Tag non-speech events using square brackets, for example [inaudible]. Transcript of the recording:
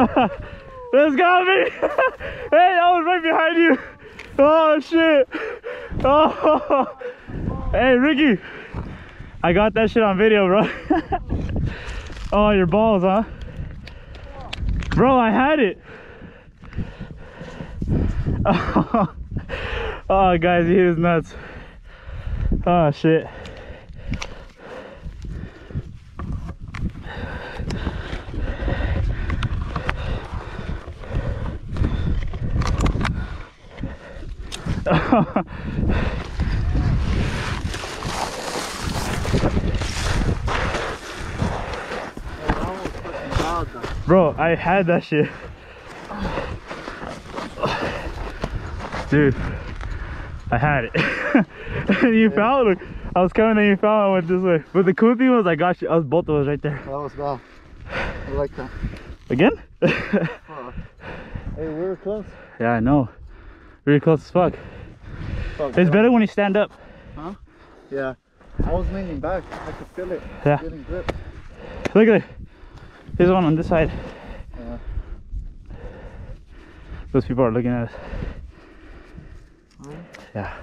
[laughs] Let's go, me. [laughs] hey, I was right behind you. [laughs] Oh shit. Oh. Hey, Ricky. I got that shit on video, bro. oh, your balls, huh? Bro, I had it. Oh, guys, he is nuts. Oh, shit. [laughs] Bro, I had that shit. Dude, I had it. and [laughs] you found it. I was coming and you found it, I went this way. But the cool thing was I got you, I was both of us right there. That was bad. I like that. Again? [laughs] Hey, we were close. yeah, I know. Really close as fuck. Fuck, It's better when you stand up. Yeah. I was leaning back. I could feel it. Yeah. Getting grip. Look at it. There's one on this side. Yeah. Those people are looking at us. Really? Yeah.